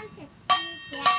I'm Cecilia.